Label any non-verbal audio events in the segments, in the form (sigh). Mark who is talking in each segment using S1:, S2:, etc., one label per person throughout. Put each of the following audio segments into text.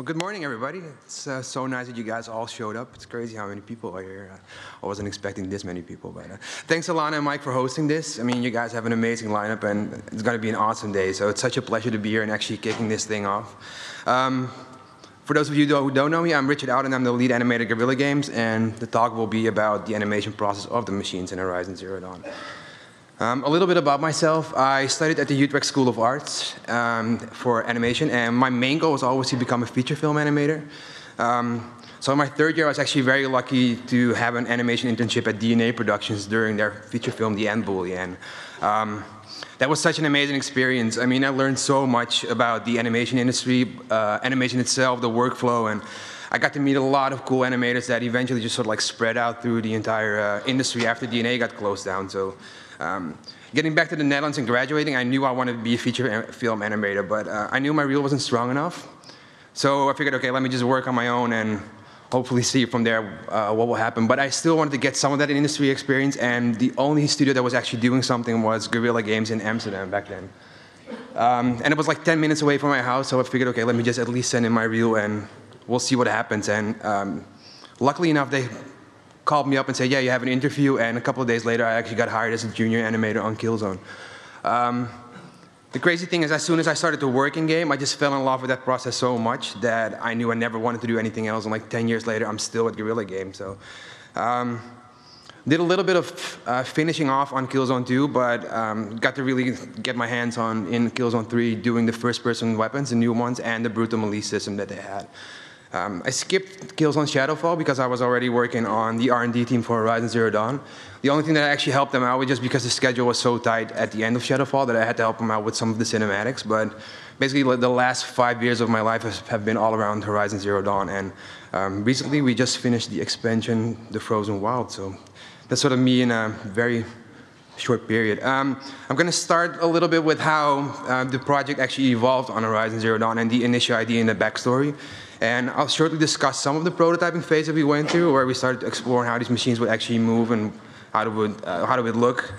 S1: Well, good morning, everybody. It's uh, so nice that you guys all showed up. It's crazy how many people are here. I wasn't expecting this many people, but uh, thanks Alana and Mike for hosting this. I mean, you guys have an amazing lineup, and it's going to be an awesome day. So it's such a pleasure to be here and actually kicking this thing off. Um, for those of you who don't know me, I'm Richard Oud, and I'm the lead animator at Guerrilla Games, and the talk will be about the animation process of the machines in Horizon Zero Dawn. Um, a little bit about myself. I studied at the Utrecht School of Arts um, for animation, and my main goal was always to become a feature film animator. Um, so in my third year, I was actually very lucky to have an animation internship at DNA Productions during their feature film, The Ant Bully. And um, that was such an amazing experience. I mean, I learned so much about the animation industry, uh, animation itself, the workflow, and I got to meet a lot of cool animators that eventually just sort of like spread out through the entire uh, industry after DNA got closed down. So um, getting back to the Netherlands and graduating, I knew I wanted to be a feature film animator, but uh, I knew my reel wasn't strong enough. So I figured, okay, let me just work on my own and hopefully see from there uh, what will happen. But I still wanted to get some of that industry experience, and the only studio that was actually doing something was Guerrilla Games in Amsterdam back then. Um, and it was like 10 minutes away from my house, so I figured, okay, let me just at least send in my reel and we'll see what happens. And um, luckily enough, they called me up and said, yeah, you have an interview, and a couple of days later, I actually got hired as a junior animator on Killzone. Um, the crazy thing is, as soon as I started to work in game, I just fell in love with that process so much that I knew I never wanted to do anything else. And like 10 years later, I'm still at Guerrilla Games. So, um, did a little bit of uh, finishing off on Killzone 2, but um, got to really get my hands on in Killzone 3, doing the first-person weapons, the new ones, and the brutal melee system that they had. Um, I skipped Killzone Shadowfall because I was already working on the R&D team for Horizon Zero Dawn. The only thing that actually helped them out was just because the schedule was so tight at the end of Shadowfall that I had to help them out with some of the cinematics. But basically, the last five years of my life have been all around Horizon Zero Dawn. And um, recently, we just finished the expansion, The Frozen Wild. So that's sort of me in a very short period. Um, I'm going to start a little bit with how uh, the project actually evolved on Horizon Zero Dawn and the initial idea and the backstory. And I'll shortly discuss some of the prototyping phase that we went through, where we started exploring how these machines would actually move and how it would, uh, how it would look.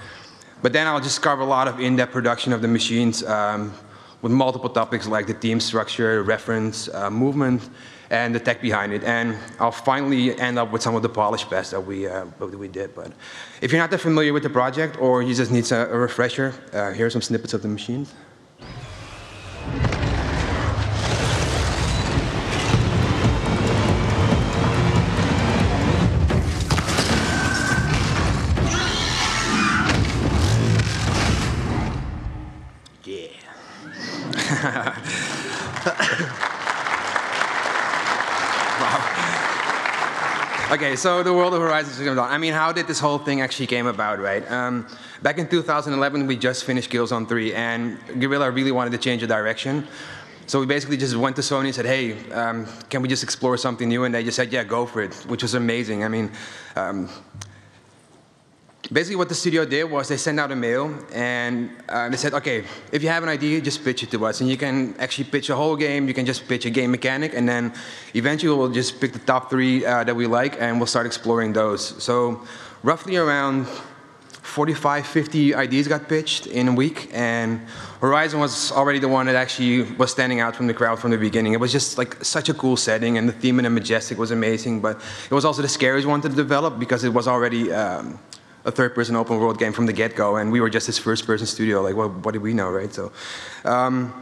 S1: But then I'll just cover a lot of in-depth production of the machines um, with multiple topics like the team structure, reference, uh, movement, and the tech behind it. And I'll finally end up with some of the polish best that we, uh, that we did. But if you're not that familiar with the project or you just need a, a refresher, uh, here are some snippets of the machines. Okay, so the world of Horizon Zero Dawn. I mean, how did this whole thing actually came about, right? Um, back in 2011, we just finished Killzone 3, and Guerrilla really wanted to change the direction. So we basically just went to Sony and said, hey, um, can we just explore something new? And they just said, yeah, go for it, which was amazing. I mean, um, basically what the studio did was they sent out a mail and uh, they said, okay, if you have an idea, just pitch it to us. And you can actually pitch a whole game, you can just pitch a game mechanic, and then eventually we'll just pick the top three uh, that we like and we'll start exploring those. So roughly around 45, 50 ideas got pitched in a week, and Horizon was already the one that actually was standing out from the crowd from the beginning. It was just like such a cool setting, and the theme in the Majestic was amazing, but it was also the scariest one to develop because it was already um, a third-person open world game from the get-go, and we were just this first-person studio. Like, what, what did we know, right? So, um,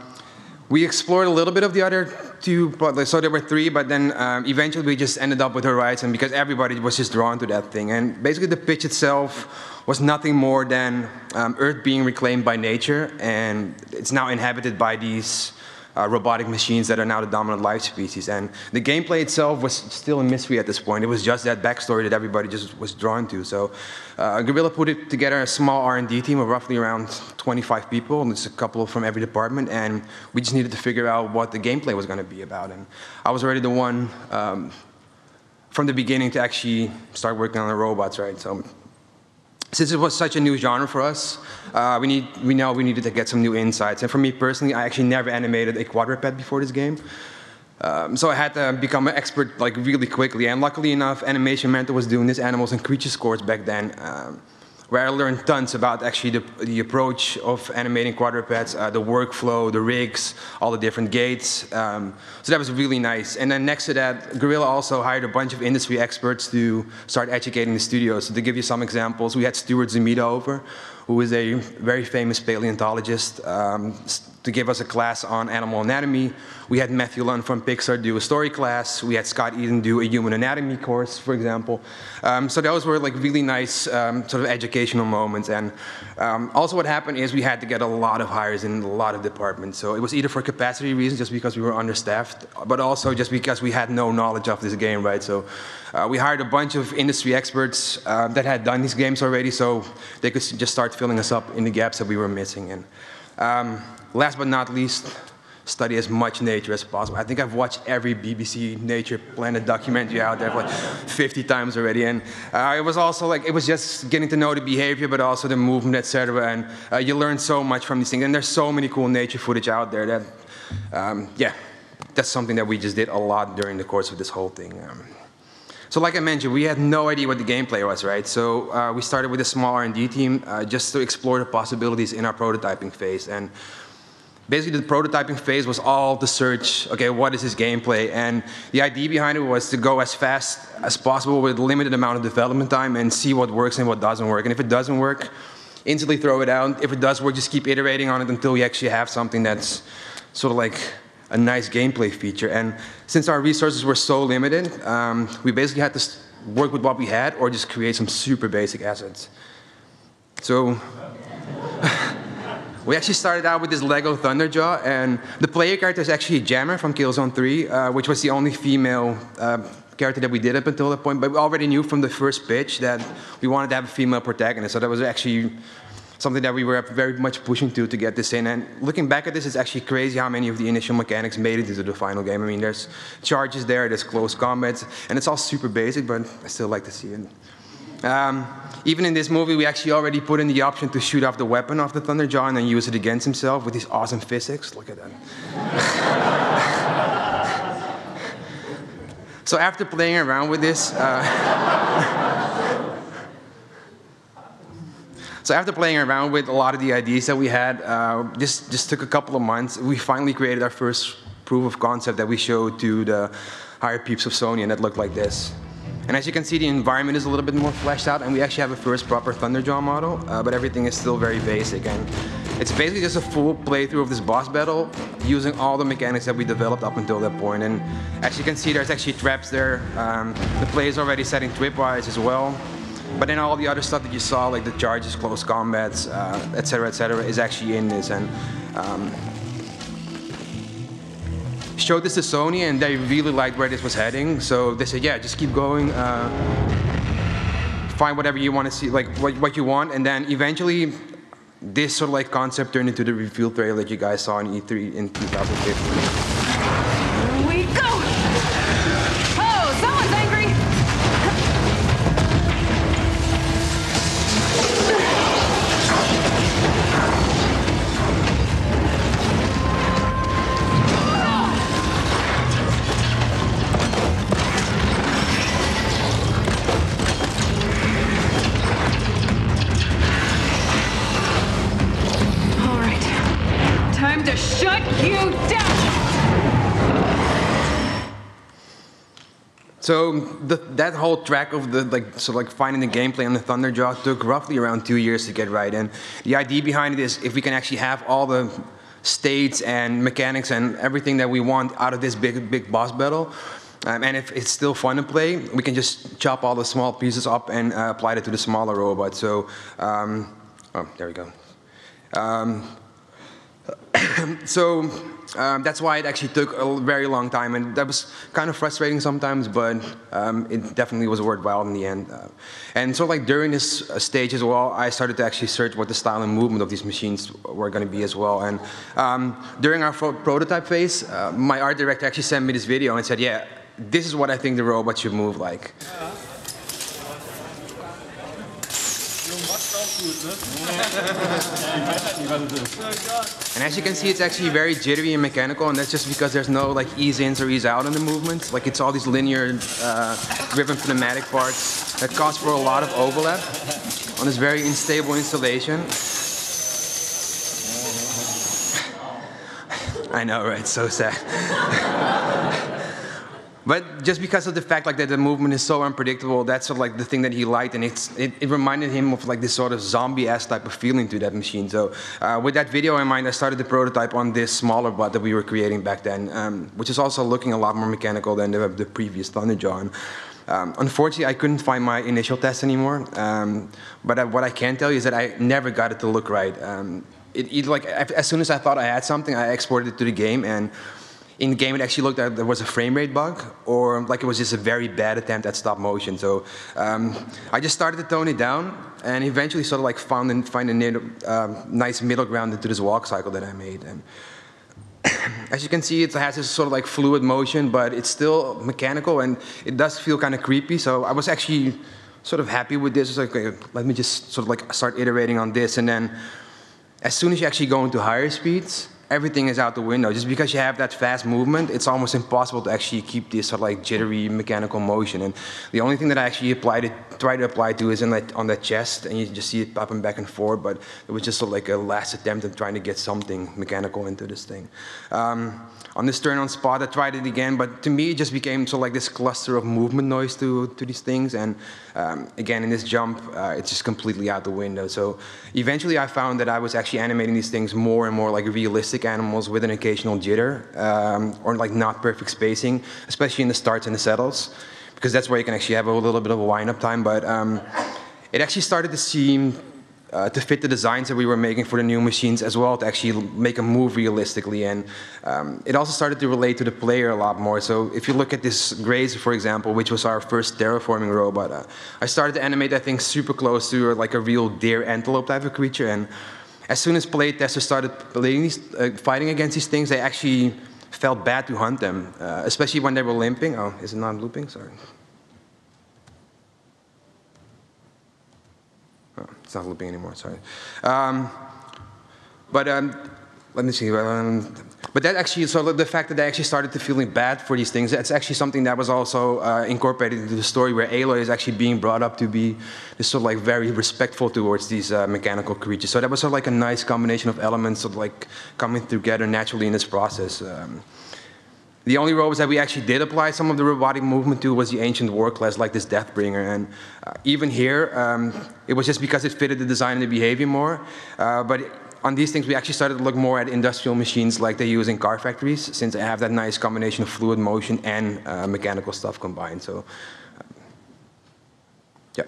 S1: we explored a little bit of the other two, but so there were three, but then um, eventually we just ended up with Horizon because everybody was just drawn to that thing. And basically, the pitch itself was nothing more than um, Earth being reclaimed by nature, and it's now inhabited by these uh, robotic machines that are now the dominant life species. And the gameplay itself was still a mystery at this point. It was just that backstory that everybody just was drawn to. So uh, Guerrilla put it together a small R&D team of roughly around 25 people, and it's a couple from every department, and we just needed to figure out what the gameplay was going to be about. And I was already the one um, from the beginning to actually start working on the robots, right? So since it was such a new genre for us, uh, we, need, we know we needed to get some new insights. And for me personally, I actually never animated a quadruped before this game. Um, so I had to become an expert like really quickly. And luckily enough, Animation Mentor was doing this animals and creatures course back then. Um, where I learned tons about actually the, the approach of animating quadrupeds, uh, the workflow, the rigs, all the different gaits. Um, so that was really nice. And then next to that, Guerrilla also hired a bunch of industry experts to start educating the studio. So to give you some examples, we had Stuart Sumida over, who is a very famous paleontologist, um, to give us a class on animal anatomy. We had Matthew Luhn from Pixar do a story class. We had Scott Eaton do a human anatomy course, for example. Um, so those were like really nice um, sort of educational moments. And um, also what happened is we had to get a lot of hires in a lot of departments. So it was either for capacity reasons, just because we were understaffed, but also just because we had no knowledge of this game, right? So uh, we hired a bunch of industry experts uh, that had done these games already, so they could just start filling us up in the gaps that we were missing. And um, last but not least, study as much nature as possible. I think I've watched every BBC Nature Planet documentary out there like 50 times already, and uh, it was also like it was just getting to know the behavior, but also the movement, etc. And uh, you learn so much from these things. And there's so many cool nature footage out there that, um, yeah, that's something that we just did a lot during the course of this whole thing. Um, so like I mentioned, we had no idea what the gameplay was, right? So uh, we started with a small R&D team uh, just to explore the possibilities in our prototyping phase. And basically the prototyping phase was all the search, okay, what is this gameplay? And the idea behind it was to go as fast as possible with limited amount of development time and see what works and what doesn't work. And if it doesn't work, instantly throw it out. If it does work, just keep iterating on it until you actually have something that's sort of like a nice gameplay feature. And since our resources were so limited, um, we basically had to work with what we had or just create some super basic assets. So (laughs) we actually started out with this Lego Thunderjaw, and the player character is actually Jammer from Killzone 3, uh, which was the only female uh, character that we did up until that point. But we already knew from the first pitch that we wanted to have a female protagonist, so that was actually something that we were very much pushing to to get this in. And looking back at this, it's actually crazy how many of the initial mechanics made it into the final game. I mean, there's charges there, there's close combat, and it's all super basic, but I still like to see it. Um, even in this movie, we actually already put in the option to shoot off the weapon off the Thunderjaw and then use it against himself with these awesome physics. Look at that. (laughs) so after playing around with this, uh, (laughs) So after playing around with a lot of the ideas that we had, uh, this just took a couple of months. We finally created our first proof of concept that we showed to the higher peeps of Sony, and it looked like this. And as you can see, the environment is a little bit more fleshed out, and we actually have a first proper Thunderjaw model, uh, but everything is still very basic. And it's basically just a full playthrough of this boss battle using all the mechanics that we developed up until that point. And as you can see, there's actually traps there. Um, the player is already setting tripwires as well. But then all the other stuff that you saw, like the charges, close combats, etc., uh, etc., et is actually in this. And um, showed this to Sony, and they really liked where this was heading. So they said, yeah, just keep going. Uh, find whatever you want to see, like what, what you want, and then eventually this sort of like concept turned into the reveal trailer that you guys saw in E3 in 2015. So the, that whole track of the like so like finding the gameplay on the Thunderjaw took roughly around two years to get right. And the idea behind it is if we can actually have all the states and mechanics and everything that we want out of this big big boss battle. Um, and if it's still fun to play, we can just chop all the small pieces up and uh, apply it to the smaller robot. So, um, oh, there we go. Um, (coughs) so um, that's why it actually took a very long time, and that was kind of frustrating sometimes, but um, it definitely was worthwhile in the end. Uh, and so, like during this uh, stage as well, I started to actually search what the style and movement of these machines were going to be as well. And um, during our prototype phase, uh, my art director actually sent me this video and said, "Yeah, this is what I think the robot should move like." Yeah. (laughs) and as you can see, it's actually very jittery and mechanical, and that's just because there's no like ease in or ease out in the movements. Like it's all these linear, uh, driven pneumatic parts. that cause for a lot of overlap on this very unstable installation. (laughs) I know, right? So sad. (laughs) but just because of the fact like that the movement is so unpredictable, that's sort of like the thing that he liked, and it's, it, it reminded him of like this sort of zombie-esque type of feeling to that machine. So uh, with that video in mind, I started the prototype on this smaller bot that we were creating back then, um, which is also looking a lot more mechanical than the, the previous Thunderjaw. Um, unfortunately, I couldn't find my initial test anymore. Um, but uh, what I can tell you is that I never got it to look right. Um, it, it, like as soon as I thought I had something, I exported it to the game, and in the game it actually looked like there was a frame rate bug, or like it was just a very bad attempt at stop motion. So um, I just started to tone it down, and eventually sort of like found and find a um, nice middle ground into this walk cycle that I made. And (coughs) as you can see, it has this sort of like fluid motion, but it's still mechanical, and it does feel kind of creepy. So I was actually sort of happy with this. It's like, okay, let me just sort of like start iterating on this, and then as soon as you actually go into higher speeds, everything is out the window. Just because you have that fast movement, it's almost impossible to actually keep this sort of like jittery mechanical motion. And the only thing that I actually applied it, try to apply to is in that, on that chest, and you just see it popping back and forth. But it was just sort of like a last attempt at trying to get something mechanical into this thing. Um, on this turn on spot, I tried it again, but to me, it just became sort of like this cluster of movement noise to, to these things. And um, again, in this jump, uh, it's just completely out the window. So eventually I found that I was actually animating these things more and more like realistic animals with an occasional jitter um, or like not perfect spacing, especially in the starts and the settles, because that's where you can actually have a little bit of a wind-up time. But um, it actually started to seem uh, to fit the designs that we were making for the new machines as well to actually make a move realistically. And um, it also started to relate to the player a lot more. So if you look at this Grazer, for example, which was our first terraforming robot, uh, I started to animate that thing super close to like a real deer antelope type of creature. And as soon as play testers started these, uh, fighting against these things, they actually felt bad to hunt them, uh, especially when they were limping. Oh, is it not looping? Sorry. It's not looping anymore, sorry. Um, but um, let me see. Um, but that actually, so the fact that I actually started to feeling bad for these things, that's actually something that was also uh, incorporated into the story where Aloy is actually being brought up to be this sort of like very respectful towards these uh, mechanical creatures. So that was sort of like a nice combination of elements of like coming together naturally in this process. Um, the only robots that we actually did apply some of the robotic movement to was the ancient war class, like this Deathbringer. And uh, even here, um, it was just because it fitted the design and the behavior more. Uh, but on these things, we actually started to look more at industrial machines like they use in car factories, since they have that nice combination of fluid motion and uh, mechanical stuff combined. So, uh, yeah.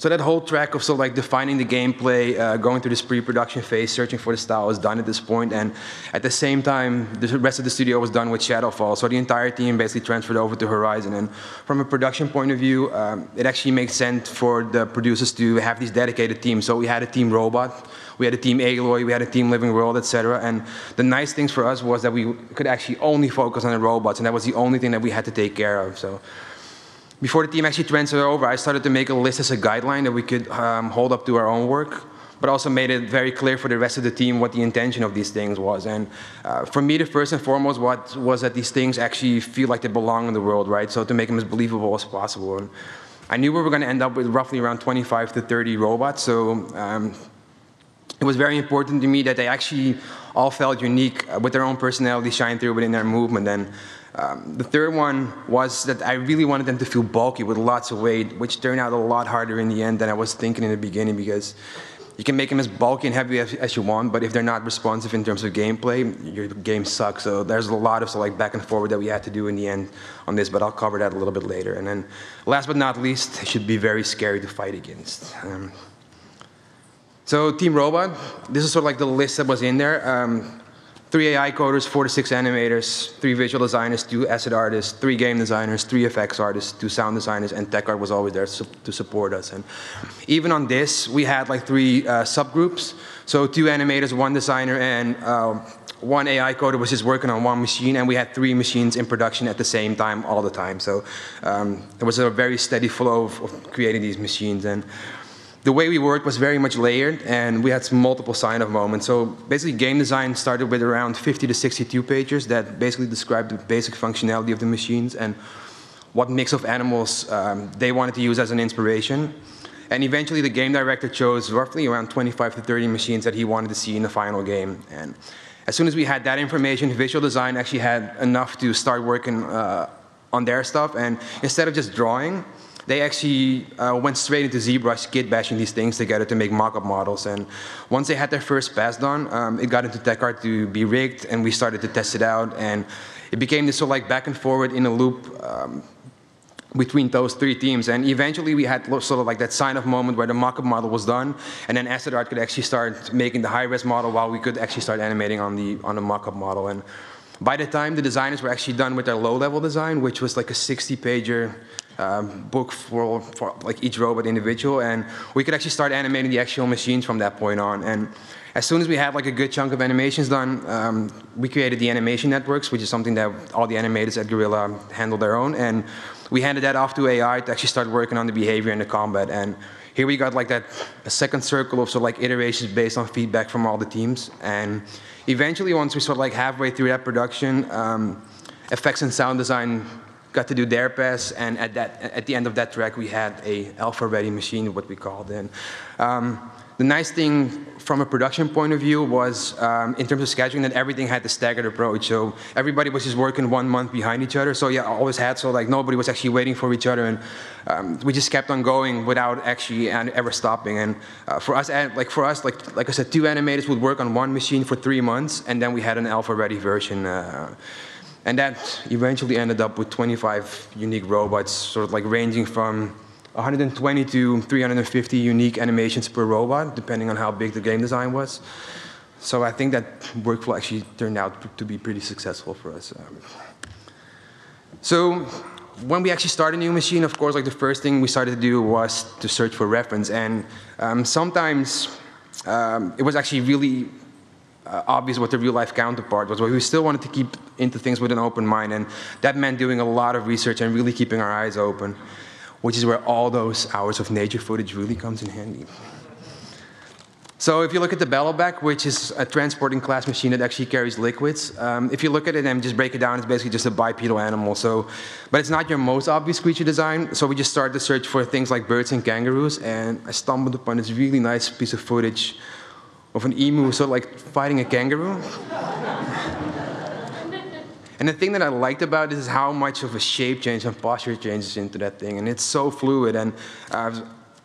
S1: So that whole track of sort of like defining the gameplay, uh, going through this pre-production phase, searching for the style is done at this point, and at the same time, the rest of the studio was done with Shadowfall. So the entire team basically transferred over to Horizon. And from a production point of view, um, it actually makes sense for the producers to have these dedicated teams. So we had a team Robot, we had a team Aloy, we had a team Living World, etc. And the nice things for us was that we could actually only focus on the robots, and that was the only thing that we had to take care of. So before the team actually transferred over, I started to make a list as a guideline that we could um, hold up to our own work, but also made it very clear for the rest of the team what the intention of these things was. And uh, for me, the first and foremost what was that these things actually feel like they belong in the world, right? So to make them as believable as possible. And I knew we were going to end up with roughly around 25 to 30 robots, so um, it was very important to me that they actually all felt unique uh, with their own personality shine through within their movement. And um, the third one was that I really wanted them to feel bulky with lots of weight, which turned out a lot harder in the end than I was thinking in the beginning because you can make them as bulky and heavy as, as you want, but if they're not responsive in terms of gameplay, your game sucks. So there's a lot of so like back and forward that we had to do in the end on this, but I'll cover that a little bit later. And then last but not least, it should be very scary to fight against. Um, so Team Robot, this is sort of like the list that was in there. Um, three AI coders, four to six animators, three visual designers, two asset artists, three game designers, three effects artists, two sound designers, and tech art was always there to support us. And even on this, we had like three uh, subgroups. So two animators, one designer, and uh, one AI coder was just working on one machine, and we had three machines in production at the same time, all the time. So um, there was a very steady flow of, of creating these machines. And the way we worked was very much layered, and we had some multiple sign-off moments. So basically, game design started with around 50 to 62 pages that basically described the basic functionality of the machines. And what mix of animals um, they wanted to use as an inspiration. And eventually the game director chose roughly around 25 to 30 machines that he wanted to see in the final game. And as soon as we had that information, visual design actually had enough to start working uh, on their stuff. And instead of just drawing, they actually uh, went straight into ZBrush, kitbashing these things together to make mock-up models. And once they had their first pass done, um, it got into TechArt to be rigged, and we started to test it out. And it became this sort of like back and forward in a loop um, between those three teams. And eventually we had sort of like that sign-off moment where the mock-up model was done, and then Asset Art could actually start making the high-res model while we could actually start animating on the, on the mock-up model. And by the time the designers were actually done with their low-level design, which was like a 60-pager um, book for, for like each robot individual, and we could actually start animating the actual machines from that point on. And as soon as we had like a good chunk of animations done, um, we created the animation networks, which is something that all the animators at Guerrilla handle their own, and we handed that off to AI to actually start working on the behavior and the combat. And here we got like that a second circle of sort of like iterations based on feedback from all the teams. And eventually, once we sort of like halfway through that production, um, effects and sound design got to do their pass, and at that at the end of that track, we had a alpha-ready machine, what we called. And um, the nice thing from a production point of view was, um, in terms of scheduling, that everything had the staggered approach. So everybody was just working one month behind each other. So yeah, always had so like nobody was actually waiting for each other, and um, we just kept on going without actually ever stopping. And uh, for us, like for us, like like I said, two animators would work on one machine for three months, and then we had an alpha-ready version. Uh, and that eventually ended up with 25 unique robots, sort of like ranging from 120 to 350 unique animations per robot, depending on how big the game design was. So I think that workflow actually turned out to be pretty successful for us. Um, so when we actually started a new machine, of course, like the first thing we started to do was to search for reference. And um, sometimes um, it was actually really uh, obvious what the real life counterpart was, but we still wanted to keep into things with an open mind, and that meant doing a lot of research and really keeping our eyes open, which is where all those hours of nature footage really comes in handy. So if you look at the Bellowback, which is a transporting class machine that actually carries liquids, um, if you look at it and just break it down, it's basically just a bipedal animal. So, but it's not your most obvious creature design. So we just started to search for things like birds and kangaroos, and I stumbled upon this really nice piece of footage of an emu sort of like fighting a kangaroo. and the thing that I liked about it is how much of a shape change and posture changes into that thing. And it's so fluid. And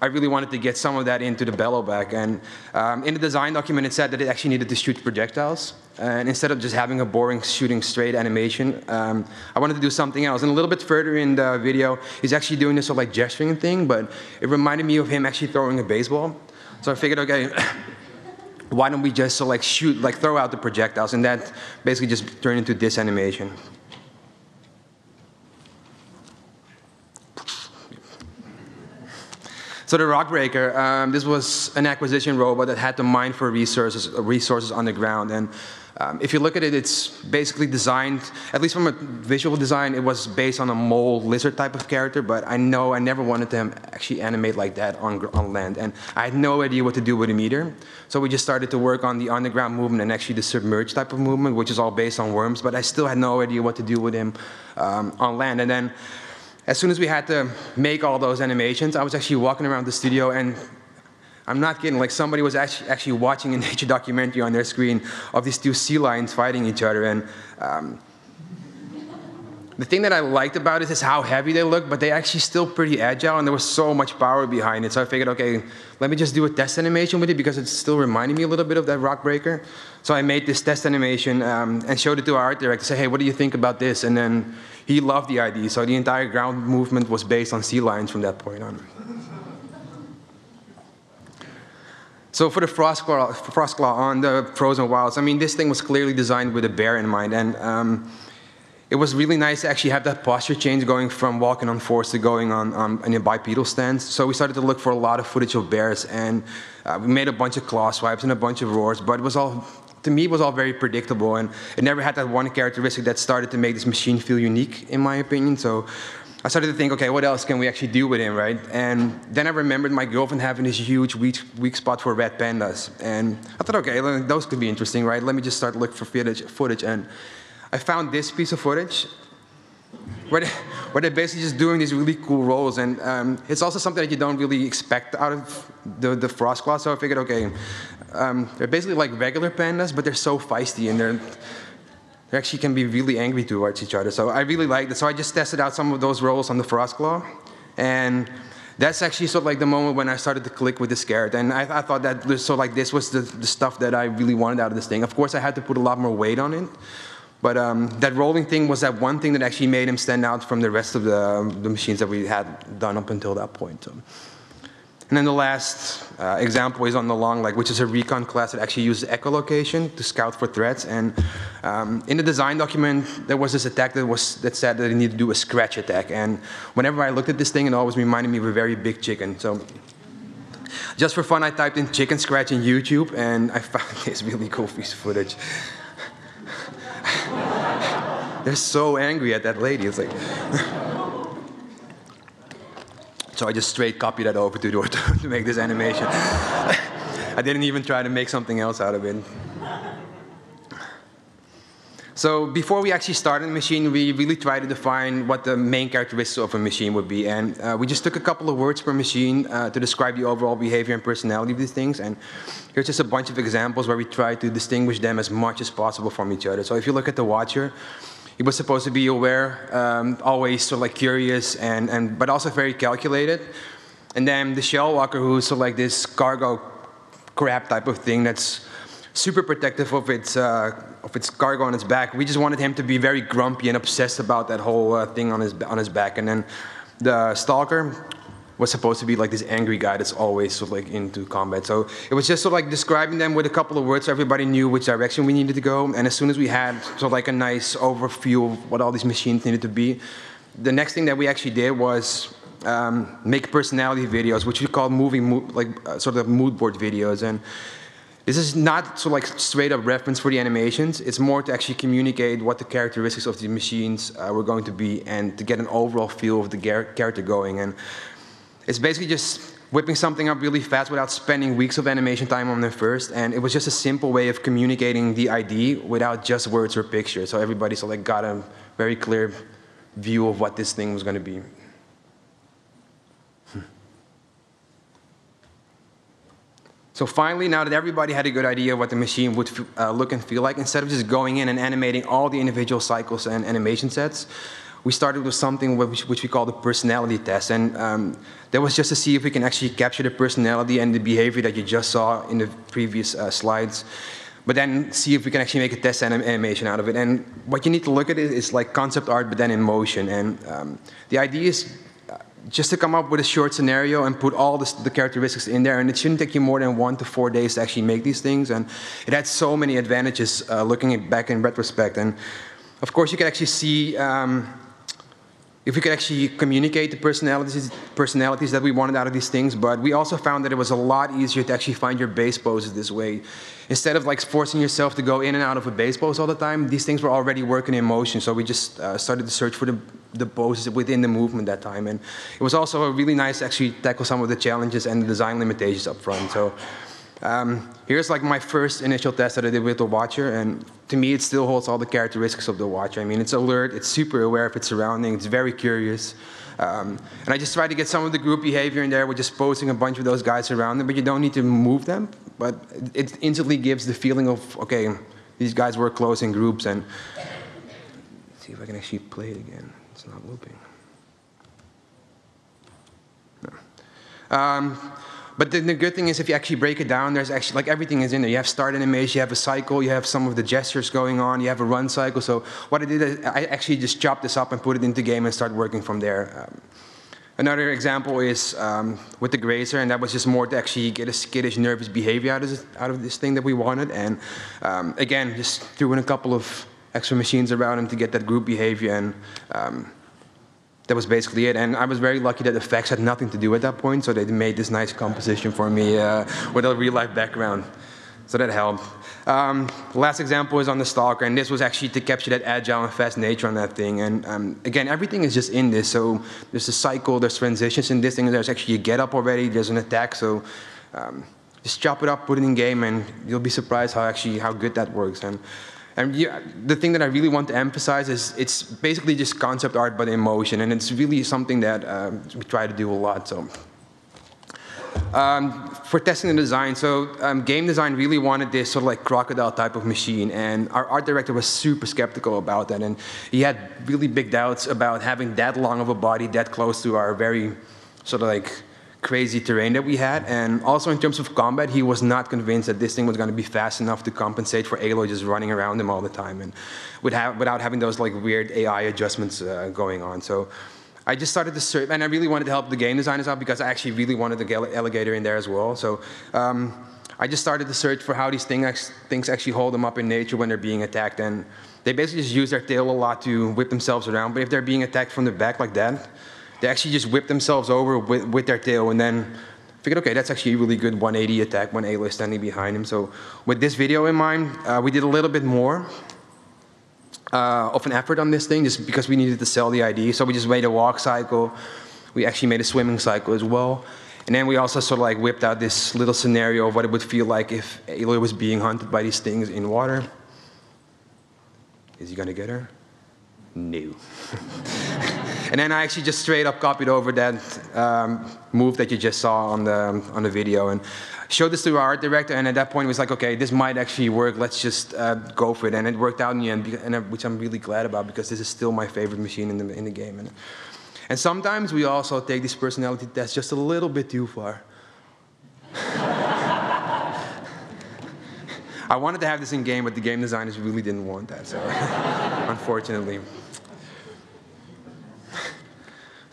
S1: I really wanted to get some of that into the Bellowback. And um, in the design document, it said that it actually needed to shoot projectiles. And instead of just having a boring shooting straight animation, um, I wanted to do something else. And a little bit further in the video, he's actually doing this sort of like gesturing thing, but it reminded me of him actually throwing a baseball. So I figured, okay, why don't we just so like shoot, like throw out the projectiles, and that basically just turned into this animation. So the Rockbreaker, um, this was an acquisition robot that had to mine for resources, resources on the ground, and um, if you look at it, it's basically designed, at least from a visual design, it was based on a mole lizard type of character, but I know I never wanted to actually animate like that on, on land. And I had no idea what to do with a meter. So we just started to work on the underground movement and actually the submerged type of movement, which is all based on worms, but I still had no idea what to do with him um, on land. And then as soon as we had to make all those animations, I was actually walking around the studio and I'm not kidding, like somebody was actually, actually watching a (laughs) nature documentary on their screen of these two sea lions fighting each other. And um, the thing that I liked about it is how heavy they look, but they're actually still pretty agile, and there was so much power behind it. So I figured, okay, let me just do a test animation with it because it's still reminding me a little bit of that rock breaker. So I made this test animation um, and showed it to our art director. Say, hey, what do you think about this? And then he loved the idea. So the entire ground movement was based on sea lions from that point on. So for the Frostclaw, Frostclaw on the frozen wilds, I mean, this thing was clearly designed with a bear in mind. And um, it was really nice to actually have that posture change going from walking on fours to going on, um, in a bipedal stance. So we started to look for a lot of footage of bears. And uh, we made a bunch of claw swipes and a bunch of roars. But it was all, to me, it was all very predictable. And it never had that one characteristic that started to make this machine feel unique, in my opinion. So I started to think, okay, what else can we actually do with him, right? And then I remembered my girlfriend having this huge weak, weak spot for red pandas. And I thought, okay, those could be interesting, right? Let me just start looking for footage, footage. And I found this piece of footage. where, they, where they're basically just doing these really cool rolls. And um, it's also something that you don't really expect out of the, the Frostclaw. So I figured, okay, um, they're basically like regular pandas, but they're so feisty and they're, actually can be really angry towards each other. So I really liked it. So I just tested out some of those rolls on the Frostclaw. And that's actually sort of like the moment when I started to click with the Scarab. And I, I thought that so like this was the, the stuff that I really wanted out of this thing. Of course, I had to put a lot more weight on it. But um, that rolling thing was that one thing that actually made him stand out from the rest of the, the machines that we had done up until that point. So. And then the last uh, example is on the long leg, which is a recon class that actually uses echolocation to scout for threats. And um, in the design document, there was this attack that was that said that it needed to do a scratch attack. And whenever I looked at this thing, it always reminded me of a very big chicken. So just for fun, I typed in chicken scratch in YouTube, and I found (laughs) this really cool piece of footage. (laughs) They're so angry at that lady. It's like. (laughs) So I just straight copied that over to do (laughs) to make this animation. (laughs) I didn't even try to make something else out of it. So before we actually started the machine, we really tried to define what the main characteristics of a machine would be. And uh, we just took a couple of words per machine uh, to describe the overall behavior and personality of these things. And here's just a bunch of examples where we try to distinguish them as much as possible from each other. So if you look at the Watcher, he was supposed to be aware, um, always sort of like curious, and, and but also very calculated. And then the shell walker, who's sort of like this cargo crab type of thing that's super protective of its uh, of its cargo on its back. We just wanted him to be very grumpy and obsessed about that whole uh, thing on his on his back. And then the stalker, was supposed to be like this angry guy that's always sort of like into combat. So it was just sort of like describing them with a couple of words so everybody knew which direction we needed to go. And as soon as we had sort of like a nice overview of what all these machines needed to be, the next thing that we actually did was um, make personality videos, which we call moving, mo like uh, sort of mood board videos. And this is not of like straight up reference for the animations. It's more to actually communicate what the characteristics of the machines uh, were going to be and to get an overall feel of the character going. And it's basically just whipping something up really fast without spending weeks of animation time on it first. And it was just a simple way of communicating the ID without just words or pictures. So everybody of like got a very clear view of what this thing was going to be. Hmm. So finally, now that everybody had a good idea of what the machine would uh, look and feel like, instead of just going in and animating all the individual cycles and animation sets, we started with something which, we call the personality test. And um, that was just to see if we can actually capture the personality and the behavior that you just saw in the previous uh, slides. But then see if we can actually make a test anim animation out of it. And what you need to look at is like concept art, but then in motion. And um, the idea is uh, just to come up with a short scenario and put all the characteristics in there. And it shouldn't take you more than one to four days to actually make these things. And it had so many advantages uh, looking back in retrospect. And of course, you can actually see um, if we could actually communicate the personalities, personalities that we wanted out of these things, but we also found that it was a lot easier to actually find your base poses this way. Instead of like forcing yourself to go in and out of a base pose all the time, these things were already working in motion, so we just uh, started to search for the, the poses within the movement that time. And it was also really nice to actually tackle some of the challenges and the design limitations up front. So um, here's like my first initial test that I did with the Watcher, and to me it still holds all the characteristics of the Watcher. I mean, it's alert, it's super aware of its surroundings, it's very curious. Um, and I just tried to get some of the group behavior in there with just posing a bunch of those guys around them, but you don't need to move them. But it instantly gives the feeling of, okay, these guys work close in groups, and Let's see if I can actually play it again. It's not looping. No. Um, but the, the, good thing is if you actually break it down, there's actually, like everything is in there. You have start animation, you have a cycle, you have some of the gestures going on, you have a run cycle. So what I did is I actually just chopped this up and put it into game and start working from there. Um, another example is um, with the grazer, and that was just more to actually get a skittish, nervous behavior out of this, out of this thing that we wanted. And um, again, just threw in a couple of extra machines around him to get that group behavior. And um, that was basically it. And I was very lucky that the effects had nothing to do at that point, so they made this nice composition for me uh, with a real life background. So that helped. Um, last example is on the Stalker, and this was actually to capture that agile and fast nature on that thing. And um, again, everything is just in this. So there's a cycle, there's transitions in this thing, there's actually a get up already, there's an attack. So um, just chop it up, put it in game, and you'll be surprised how actually how good that works. And And yeah, the thing that I really want to emphasize is it's basically just concept art but in motion, and it's really something that um, we try to do a lot. So. Um, for testing the design, so um, game design really wanted this sort of like crocodile type of machine, and our art director was super skeptical about that, and he had really big doubts about having that long of a body that close to our very sort of like crazy terrain that we had. And also in terms of combat, he was not convinced that this thing was going to be fast enough to compensate for Aloy just running around him all the time and without having those like weird AI adjustments uh, going on. So I just started to search, and I really wanted to help the game designers out because I actually really wanted the alligator in there as well. So um, I just started to search for how these things, things actually hold them up in nature when they're being attacked. And they basically just use their tail a lot to whip themselves around. But if they're being attacked from the back like that, they actually just whip themselves over with, with their tail and then figured, okay, that's actually a really good 180 attack when Aloy is standing behind him. So with this video in mind, uh, we did a little bit more uh, of an effort on this thing just because we needed to sell the ID. So we just made a walk cycle. We actually made a swimming cycle as well. And then we also sort of like whipped out this little scenario of what it would feel like if Aloy was being hunted by these things in water. Is he gonna get her? No. (laughs) And then I actually just straight up copied over that um, move that you just saw on the, on the video and showed this to our art director. And at that point, it was like, okay, this might actually work. Let's just uh, go for it. And it worked out in the end, and, which I'm really glad about because this is still my favorite machine in the, in the game. And, and sometimes we also take these personality tests just a little bit too far. (laughs) I wanted to have this in game, but the game designers really didn't want that, so (laughs) unfortunately.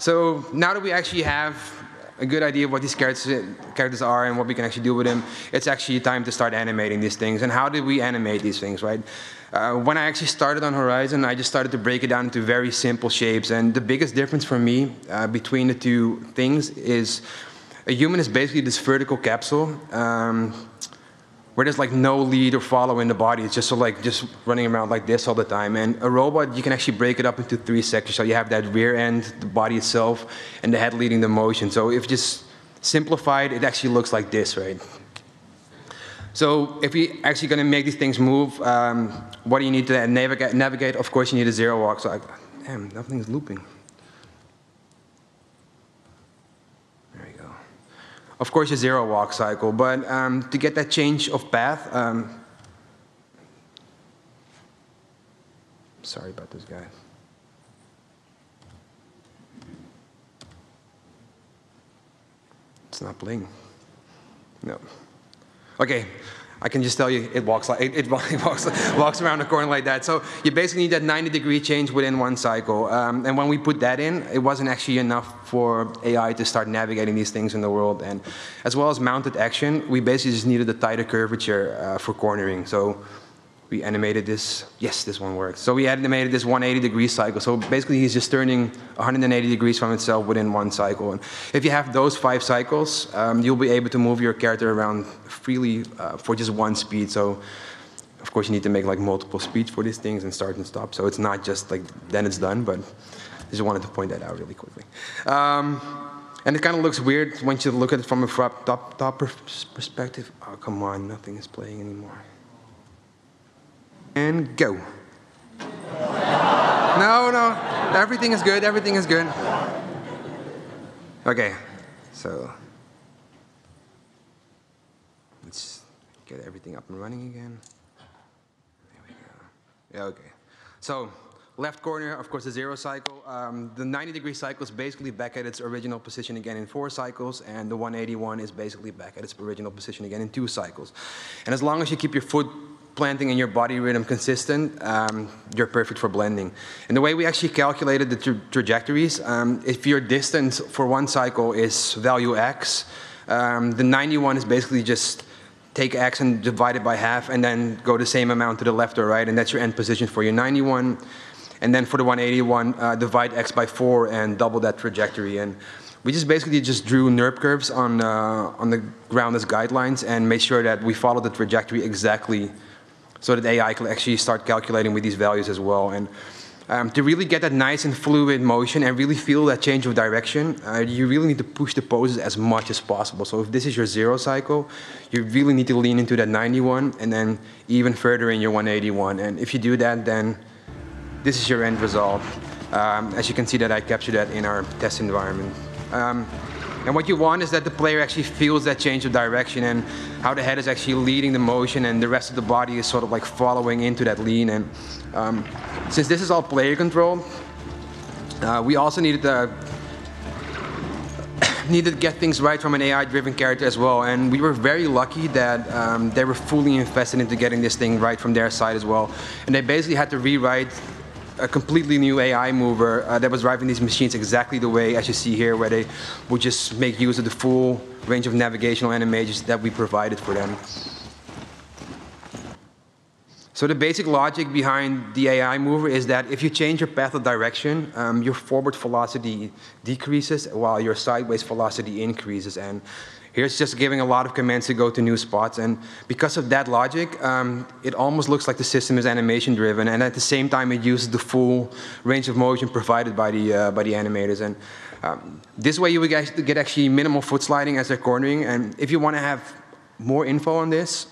S1: So now that we actually have a good idea of what these characters, are and what we can actually do with them, it's actually time to start animating these things. And how did we animate these things, right? Uh, when I actually started on Horizon, I just started to break it down into very simple shapes. And the biggest difference for me uh, between the two things is a human is basically this vertical capsule. Um, where there's like no lead or follow in the body. It's just so like just running around like this all the time. And a robot, you can actually break it up into three sections. So you have that rear end, the body itself, and the head leading the motion. So if just simplified, it actually looks like this, right? So if you're actually going to make these things move, um, what do you need to navigate? Navigate, of course, you need a zero walk. So I, damn, is looping. Of course, a zero walk cycle. But um, to get that change of path, um, sorry about this guy. It's not bling. No. Okay, I can just tell you it walks like it, it, (laughs) walks, walks around a corner like that. So you basically need that 90 degree change within one cycle. Um, and when we put that in, it wasn't actually enough for AI to start navigating these things in the world. And as well as mounted action, we basically just needed a tighter curvature uh, for cornering. So we animated this. Yes, this one works. So we animated this 180 degree cycle. So basically he's just turning 180 degrees from itself within one cycle. And if you have those five cycles, um, you'll be able to move your character around freely uh, for just one speed. So of course you need to make like multiple speeds for these things and start and stop. So it's not just like then it's done, but I just wanted to point that out really quickly. Um, and it kind of looks weird once you look at it from a top, top perspective. Oh, come on, nothing is playing anymore and go. No, no, everything is good, everything is good. Okay, so let's get everything up and running again. There we go. Yeah, okay. So left corner, of course, the zero cycle. Um, the 90 degree cycle is basically back at its original position again in four cycles, and the 181 is basically back at its original position again in two cycles. And as long as you keep your foot planting and your body rhythm consistent, um, you're perfect for blending. And the way we actually calculated the tra trajectories, um, if your distance for one cycle is value x, um, the 91 is basically just take x and divide it by half and then go the same amount to the left or right, and that's your end position for your 91. And then for the 181, uh, divide x by 4 and double that trajectory. And we just basically just drew NURB curves on, uh, on the ground as guidelines and made sure that we follow the trajectory exactly so that AI can actually start calculating with these values as well. And um, to really get that nice and fluid motion and really feel that change of direction, uh, you really need to push the poses as much as possible. So if this is your zero cycle, you really need to lean into that 91 and then even further in your 181. And if you do that, then this is your end result. Um, as you can see that I captured that in our test environment. Um, and what you want is that the player actually feels that change of direction and how the head is actually leading the motion and the rest of the body is sort of like following into that lean. And um, since this is all player control, uh, we also needed to (coughs) needed to get things right from an AI-driven character as well, and we were very lucky that um, they were fully invested into getting this thing right from their side as well. And they basically had to rewrite a completely new AI mover uh, that was driving these machines exactly the way as you see here, where they would just make use of the full range of navigational animations that we provided for them. So the basic logic behind the AI mover is that if you change your path of direction, um, your forward velocity decreases while your sideways velocity increases. And Here's just giving a lot of commands to go to new spots. And because of that logic, um, it almost looks like the system is animation driven. And at the same time, it uses the full range of motion provided by the, uh, by the animators. And um, this way you will get actually minimal foot sliding as they're cornering. And if you want to have more info on this,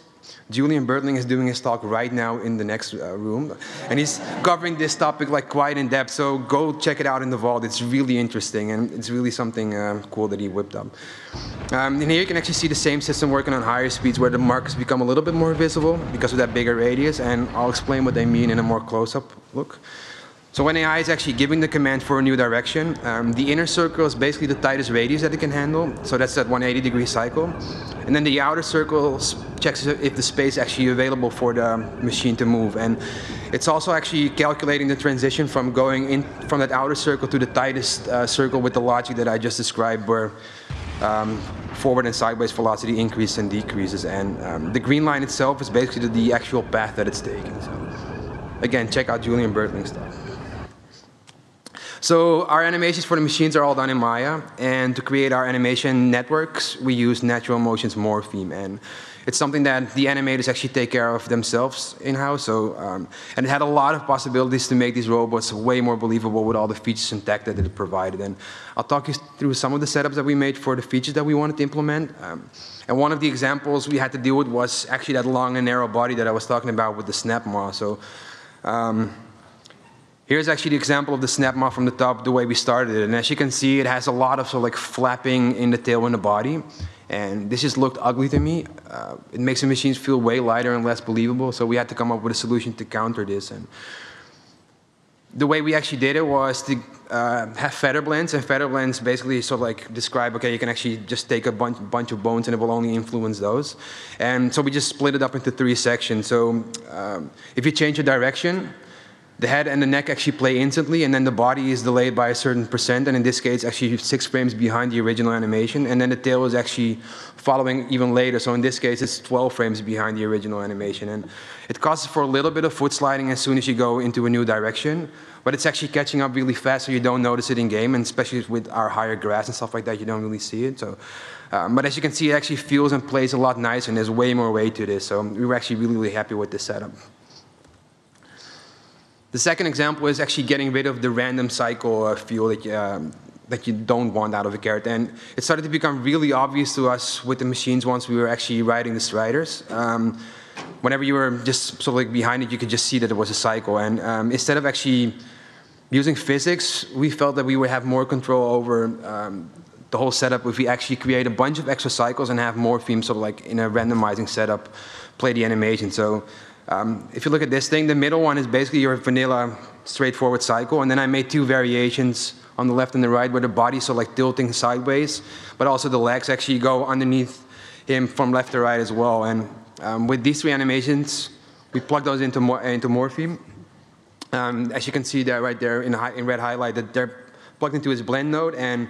S1: Julian Bertling is doing his talk right now in the next uh, room, and he's covering this topic like quite in depth. So go check it out in the vault. It's really interesting, and it's really something uh, cool that he whipped up. Um, and here you can actually see the same system working on higher speeds, where the markers become a little bit more visible because of that bigger radius. And I'll explain what they mean in a more close-up look. So when AI is actually giving the command for a new direction, um, the inner circle is basically the tightest radius that it can handle. So that's that 180 degree cycle. And then the outer circle checks if the space is actually available for the machine to move. And it's also actually calculating the transition from going in from that outer circle to the tightest uh, circle with the logic that I just described where um, forward and sideways velocity increases and decreases. And um, the green line itself is basically the, the actual path that it's taking. So again, check out Julian Bertling's stuff. So our animations for the machines are all done in Maya, and to create our animation networks, we use NaturalMotion's Morpheme, and it's something that the animators actually take care of themselves in-house. So, um, and it had a lot of possibilities to make these robots way more believable with all the features and tech that it provided. And I'll talk you through some of the setups that we made for the features that we wanted to implement. Um, and one of the examples we had to deal with was actually that long and narrow body that I was talking about with the SnapMaw. So. Um, Here's actually the example of the SnapMaw from the top, the way we started it. And as you can see, it has a lot of sort of like flapping in the tail and the body. And this just looked ugly to me. Uh, it makes the machines feel way lighter and less believable. So we had to come up with a solution to counter this. And the way we actually did it was to uh, have feather blends, and feather blends basically sort of like describe, okay, you can actually just take a bunch, bunch of bones and it will only influence those. And so we just split it up into three sections. So um, if you change the direction, the head and the neck actually play instantly, and then the body is delayed by a certain percent, and in this case, actually six frames behind the original animation, and then the tail is actually following even later, so in this case, it's 12 frames behind the original animation, and it causes for a little bit of foot sliding as soon as you go into a new direction, but it's actually catching up really fast, so you don't notice it in game, and especially with our higher grass and stuff like that, you don't really see it, so. Um, but as you can see, it actually feels and plays a lot nicer, and there's way more weight to this, so we were actually really, really happy with this setup. The second example is actually getting rid of the random cycle feel that you, um, that you don't want out of a character. And it started to become really obvious to us with the machines once we were actually riding the striders. Um, whenever you were just sort of like behind it, you could just see that it was a cycle. And um, instead of actually using physics, we felt that we would have more control over um, the whole setup if we actually create a bunch of extra cycles and have Morpheme sort of like in a randomizing setup play the animation. So um, if you look at this thing, the middle one is basically your vanilla straightforward cycle, and then I made two variations on the left and the right where the body's so like tilting sideways, but also the legs actually go underneath him from left to right as well. And um, with these three animations, we plug those into, into Morpheme. Um, as you can see there, right there in, in red highlight, that they're plugged into his blend node, and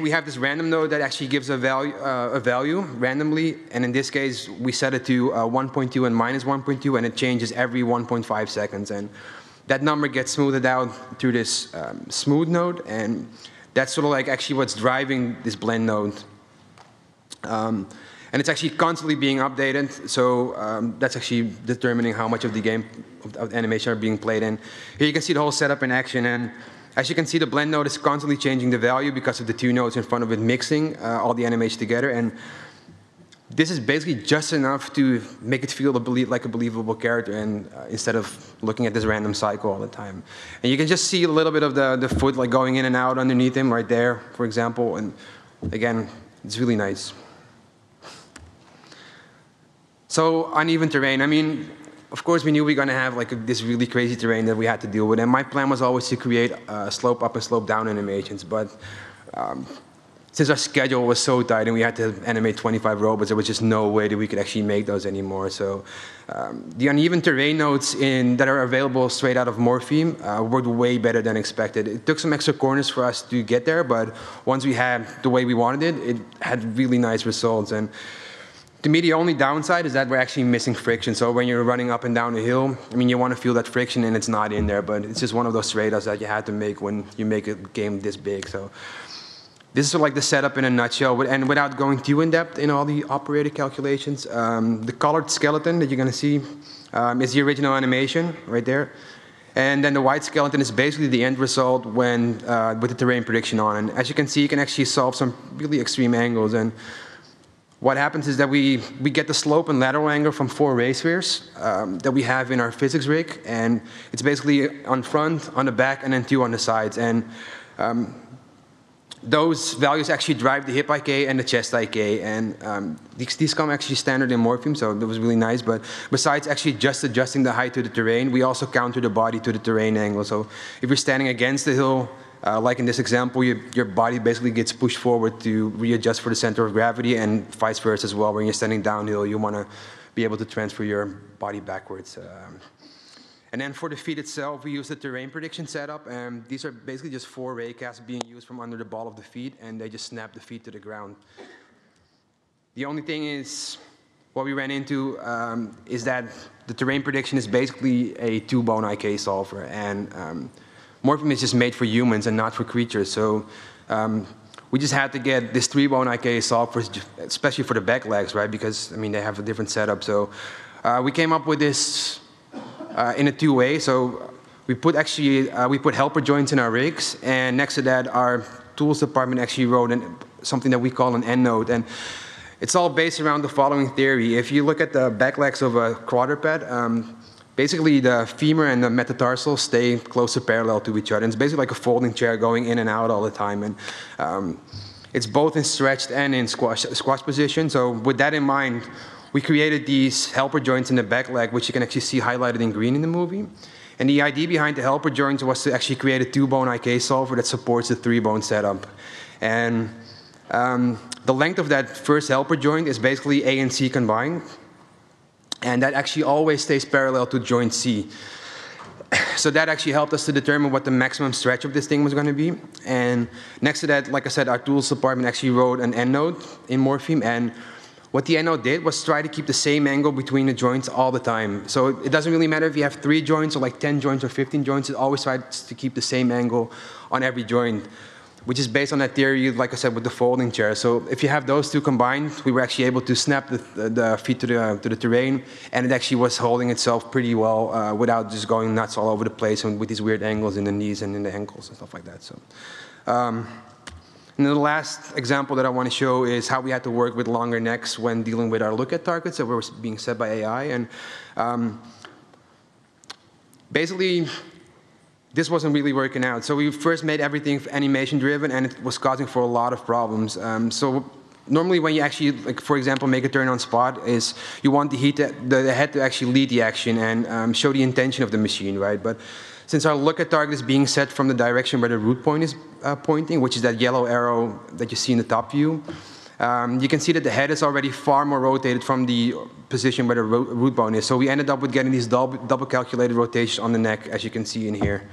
S1: we have this random node that actually gives a value, uh, a value randomly, and in this case, we set it to uh, 1.2 and minus 1.2, and it changes every 1.5 seconds. And that number gets smoothed out through this um, smooth node, and that's sort of like actually what's driving this blend node. Um, and it's actually constantly being updated. So um, that's actually determining how much of the game of, the animation are being played in. Here you can see the whole setup in action. And as you can see, the blend node is constantly changing the value because of the two nodes in front of it mixing uh, all the animation together. And this is basically just enough to make it feel like a believable character and uh, instead of looking at this random cycle all the time. And you can just see a little bit of the, the foot like going in and out underneath him right there, for example. And again, it's really nice. So uneven terrain. I mean, of course, we knew we were going to have like a, this really crazy terrain that we had to deal with. And my plan was always to create uh, slope up and slope down animations. But um, since our schedule was so tight and we had to animate 25 robots, there was just no way that we could actually make those anymore. So um, the uneven terrain nodes in, that are available straight out of Morpheme uh, worked way better than expected. It took some extra corners for us to get there, but once we had the way we wanted it, it had really nice results. And to me, the only downside is that we're actually missing friction. So when you're running up and down a hill, I mean, you want to feel that friction and it's not in there, but it's just one of those trade-offs that you had to make when you make a game this big. So this is like the setup in a nutshell. And without going too in depth in all the operator calculations, um, the colored skeleton that you're going to see um, is the original animation right there. And then the white skeleton is basically the end result when uh, with the terrain prediction on. And as you can see, you can actually solve some really extreme angles. And what happens is that we, we get the slope and lateral angle from four ray spheres um, that we have in our physics rig. And it's basically on front, on the back, and then two on the sides. And um, those values actually drive the hip IK and the chest IK. And um, these, these come actually standard in Morpheme, so that was really nice. But besides actually just adjusting the height to the terrain, we also counter the body to the terrain angle. So if you're standing against the hill, uh, like in this example, you, your body basically gets pushed forward to readjust for the center of gravity and vice versa as well. When you're standing downhill, you want to be able to transfer your body backwards. Um, and then for the feet itself, we use the terrain prediction setup. And these are basically just four raycasts being used from under the ball of the feet, and they just snap the feet to the ground. The only thing is, what we ran into um, is that the terrain prediction is basically a two-bone IK solver. And um, Morpheme is just made for humans and not for creatures. So um, we just had to get this three-bone IK solved, for, especially for the back legs, right? Because, I mean, they have a different setup. So uh, we came up with this uh, in a two-way. So we put actually, uh, we put helper joints in our rigs, and next to that, our tools department actually wrote an, something that we call an end node. And it's all based around the following theory. If you look at the back legs of a quadruped, um, basically the femur and the metatarsal stay closer parallel to each other. And it's basically like a folding chair going in and out all the time. And um, it's both in stretched and in squash, squash position. So with that in mind, we created these helper joints in the back leg, which you can actually see highlighted in green in the movie. And the idea behind the helper joints was to actually create a two-bone IK solver that supports the three-bone setup. And um, the length of that first helper joint is basically A and C combined. And that actually always stays parallel to joint C. So that actually helped us to determine what the maximum stretch of this thing was going to be. And next to that, like I said, our tools department actually wrote an end node in Morpheme. And what the end node did was try to keep the same angle between the joints all the time. So it doesn't really matter if you have three joints or like 10 joints or 15 joints, it always tries to keep the same angle on every joint which is based on that theory, like I said, with the folding chair. So if you have those two combined, we were actually able to snap the, the feet to the, to the terrain, and it actually was holding itself pretty well uh, without just going nuts all over the place and with these weird angles in the knees and in the ankles and stuff like that. So. Um, and the last example that I want to show is how we had to work with longer necks when dealing with our look at targets that were being set by AI. And um, basically, this wasn't really working out. So we first made everything animation driven and it was causing for a lot of problems. Um, so normally when you actually, like for example, make a turn on spot is you want the, heat to, the, the head to actually lead the action and um, show the intention of the machine, right? But since our look at target is being set from the direction where the root point is uh, pointing, which is that yellow arrow that you see in the top view, um, you can see that the head is already far more rotated from the position where the root bone is. So we ended up with getting these double, double calculated rotations on the neck, as you can see in here.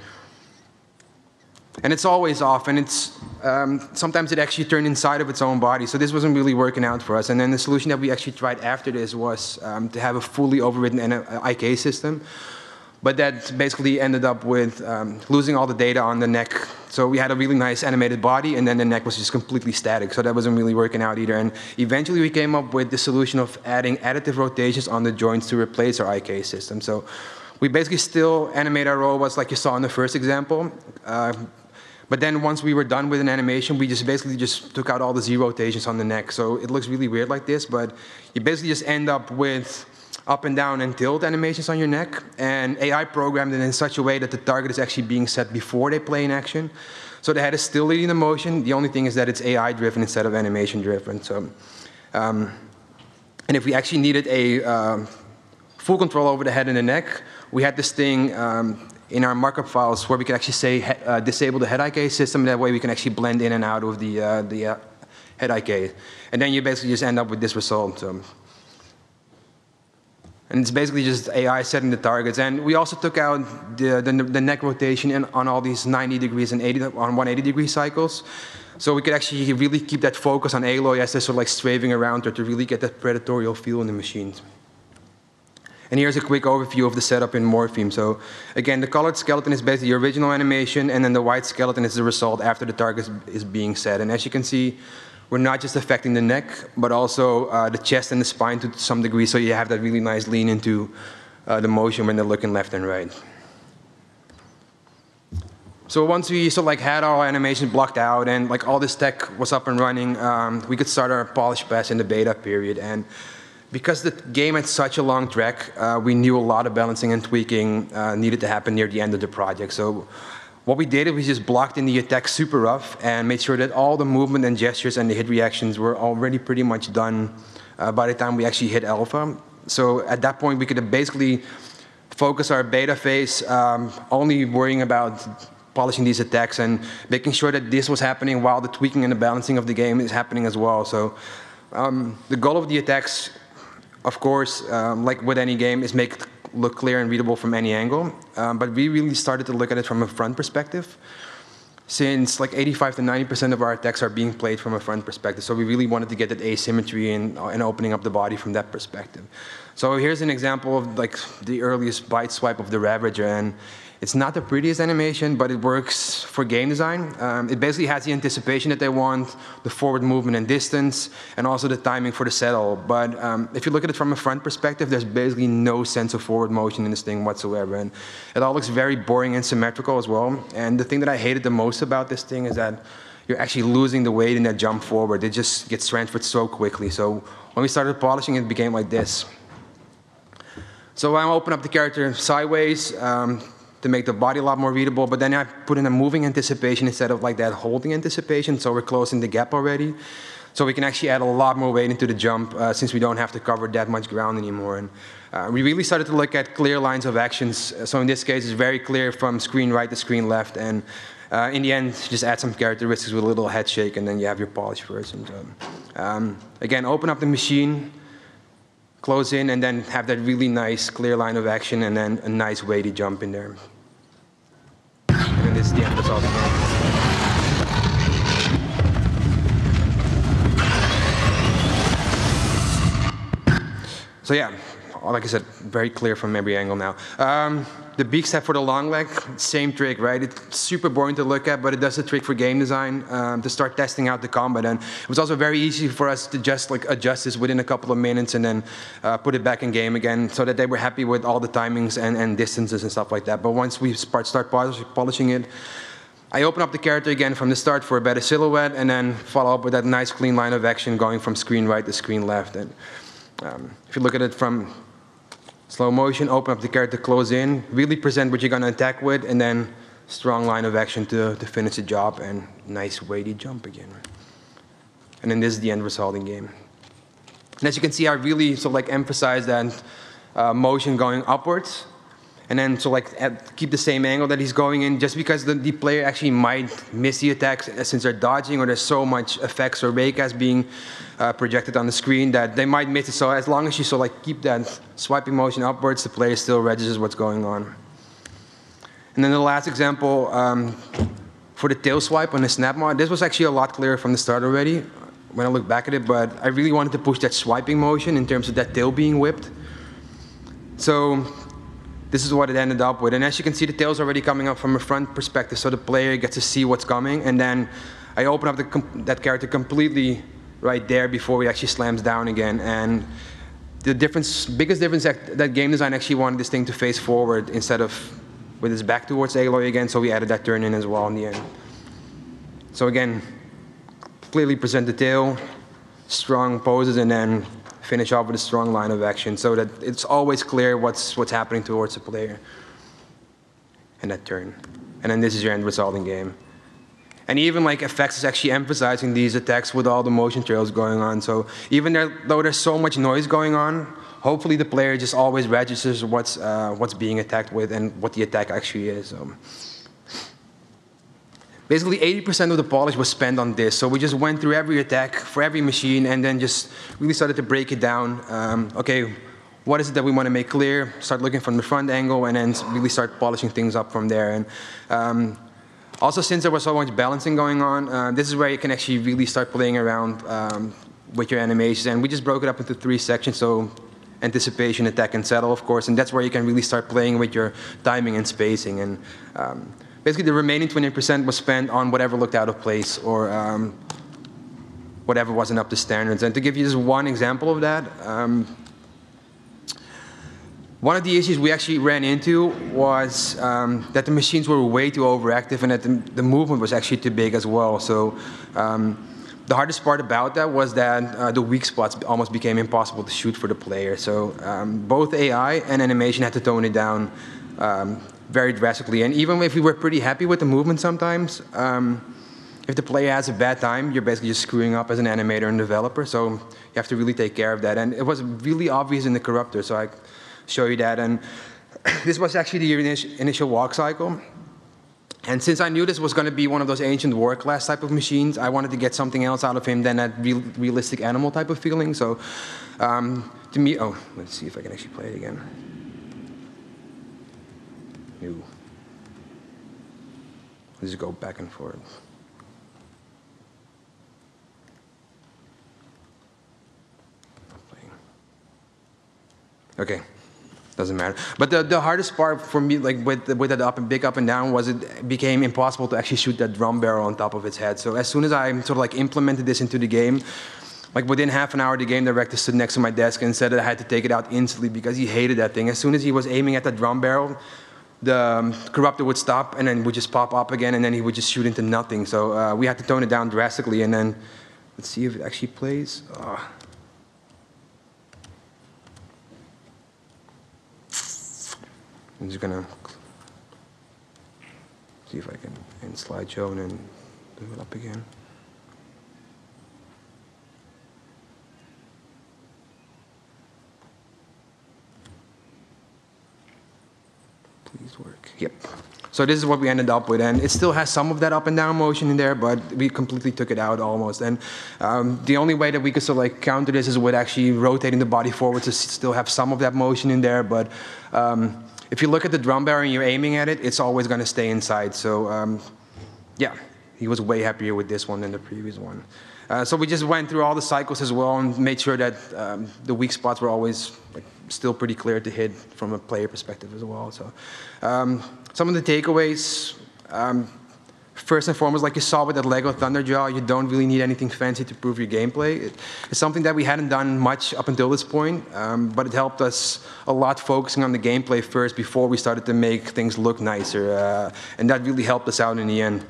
S1: And it's always off, and it's um, sometimes it actually turned inside of its own body. So this wasn't really working out for us. And then the solution that we actually tried after this was um, to have a fully overridden IK system. But that basically ended up with um, losing all the data on the neck. So we had a really nice animated body, and then the neck was just completely static. So that wasn't really working out either. And eventually we came up with the solution of adding additive rotations on the joints to replace our IK system. So we basically still animate our robots like you saw in the first example. Uh, but then once we were done with an animation, we just basically just took out all the Z rotations on the neck. So it looks really weird like this, but you basically just end up with up and down and tilt animations on your neck, and AI programmed it in such a way that the target is actually being set before they play in action. So the head is still leading the motion. The only thing is that it's AI driven instead of animation driven. So, um, and if we actually needed a um, full control over the head and the neck, we had this thing um, in our markup files where we could actually say uh, disable the head IK system. That way we can actually blend in and out of the, uh, the uh, head IK. And then you basically just end up with this result. So. And it's basically just AI setting the targets. And we also took out the, the, the neck rotation in, on all these 90 degrees and 80, on 180 degree cycles. So we could actually really keep that focus on Aloy as they're sort of like strafing around her to really get that predatorial feel in the machines. And here's a quick overview of the setup in Morpheme. So again, the colored skeleton is basically the original animation, and then the white skeleton is the result after the target is being set. And as you can see, we're not just affecting the neck, but also uh, the chest and the spine to some degree, so you have that really nice lean into uh, the motion when they're looking left and right. So once we sort of like had our animation blocked out and like all this tech was up and running, um, we could start our polish pass in the beta period. And because the game had such a long track, uh, we knew a lot of balancing and tweaking uh, needed to happen near the end of the project. So what we did is we just blocked in the attack super rough and made sure that all the movement and gestures and the hit reactions were already pretty much done uh, by the time we actually hit alpha. So at that point, we could basically focus our beta phase um, only worrying about polishing these attacks and making sure that this was happening while the tweaking and the balancing of the game is happening as well. So um, the goal of the attacks, of course, um, like with any game, is make look clear and readable from any angle. Um, but we really started to look at it from a front perspective since like 85 to 90% of our attacks are being played from a front perspective. So we really wanted to get that asymmetry and, and opening up the body from that perspective. So here's an example of like the earliest bite swipe of the Ravager. And it's not the prettiest animation, but it works for game design. Um, it basically has the anticipation that they want, the forward movement and distance, and also the timing for the settle. But um, if you look at it from a front perspective, there's basically no sense of forward motion in this thing whatsoever. And it all looks very boring and symmetrical as well. And the thing that I hated the most about this thing is that you're actually losing the weight in that jump forward. It just gets transferred so quickly. So when we started polishing, it became like this. So I open up the character sideways. Um, to make the body a lot more readable. But then I put in a moving anticipation instead of like that holding anticipation. So we're closing the gap already. So we can actually add a lot more weight into the jump uh, since we don't have to cover that much ground anymore. And uh, we really started to look at clear lines of actions. So in this case, it's very clear from screen right to screen left. And uh, in the end, just add some characteristics with a little head shake, and then you have your polished version. Um, again, open up the machine, close in, and then have that really nice clear line of action, and then a nice weighty jump in there. Is the So yeah, like I said, very clear from every angle now. Um, the beak step for the Longleg, same trick, right? It's super boring to look at, but it does the trick for game design um, to start testing out the combat. And it was also very easy for us to just like adjust this within a couple of minutes and then uh, put it back in game again, so that they were happy with all the timings and, and distances and stuff like that. But once we start, start polishing it, I open up the character again from the start for a better silhouette, and then follow up with that nice clean line of action going from screen right to screen left. And um, if you look at it from slow motion, open up the character, close in, really present what you're to attack with, and then strong line of action to, to finish the job, and nice weighty jump again. And then this is the end resulting game. And as you can see, I really sort of like emphasize that uh, motion going upwards and then so like keep the same angle that he's going in just because the, the player actually might miss the attacks since they're dodging or there's so much effects or raycast being uh, projected on the screen that they might miss it. So as long as you so like keep that swiping motion upwards, the player still registers what's going on. And then the last example um, for the tail swipe on the SnapMaw, this was actually a lot clearer from the start already when I look back at it, but I really wanted to push that swiping motion in terms of that tail being whipped. So this is what it ended up with. And as you can see, the tail's already coming up from a front perspective, so the player gets to see what's coming. And then I open up the, that character completely right there before he actually slams down again. And the difference, biggest difference that, that game design actually wanted this thing to face forward instead of with his back towards Aloy again, so we added that turn in as well in the end. So again, clearly present the tail, strong poses, and then finish off with a strong line of action so that it's always clear what's, what's happening towards the player. And that turn. And then this is your end result in game. And even like effects is actually emphasizing these attacks with all the motion trails going on. So even there, though there's so much noise going on, hopefully the player just always registers what's, uh, what's being attacked with and what the attack actually is. Um, basically 80% of the polish was spent on this. So we just went through every attack for every machine and then just really started to break it down. Um, okay, what is it that we want to make clear? Start looking from the front angle and then really start polishing things up from there. And um, also, since there was so much balancing going on, uh, this is where you can actually really start playing around um, with your animations. And we just broke it up into three sections. So anticipation, attack, and settle, of course. And that's where you can really start playing with your timing and spacing. And um, basically, the remaining 20% was spent on whatever looked out of place or um, whatever wasn't up to standards. And to give you just one example of that, um, one of the issues we actually ran into was um, that the machines were way too overactive and that the, the, movement was actually too big as well. So um, the hardest part about that was that uh, the weak spots almost became impossible to shoot for the player. So um, both AI and animation had to tone it down um, very drastically. And even if we were pretty happy with the movement sometimes, um, if the player has a bad time, you're basically just screwing up as an animator and developer. So you have to really take care of that. And it was really obvious in the corruptor. So I show you that. And (clears throat) this was actually the initial walk cycle. And since I knew this was going to be one of those ancient war class type of machines, I wanted to get something else out of him than that real, realistic animal type of feeling. So um, to me, oh, let's see if I can actually play it again. New. Let's just go back and forth. Okay. Doesn't matter. But the, the hardest part for me, like with with that up and big up and down, was it became impossible to actually shoot that drum barrel on top of its head. So as soon as I sort of like implemented this into the game, like within half an hour, the game director stood next to my desk and said that I had to take it out instantly because he hated that thing. As soon as he was aiming at the drum barrel, the um, corruptor would stop and then would just pop up again, and then he would just shoot into nothing. So uh, we had to tone it down drastically, and then let's see if it actually plays. Oh. I'm just gonna see if I can end slideshow and then do it up again. Please work. Yep. So this is what we ended up with, and it still has some of that up and down motion in there, but we completely took it out almost. And um, the only way that we could sort of like counter this is with actually rotating the body forward to still have some of that motion in there, but um, if you look at the drum barrel and you're aiming at it, it's always going to stay inside. So um, yeah, he was way happier with this one than the previous one. Uh, so we just went through all the cycles as well and made sure that um, the weak spots were always like, still pretty clear to hit from a player perspective as well. So um, some of the takeaways, um, first and foremost, like you saw with that Lego Thunderjaw, you don't really need anything fancy to prove your gameplay. It, it's something that we hadn't done much up until this point, um, but it helped us a lot focusing on the gameplay first before we started to make things look nicer, uh, and that really helped us out in the end.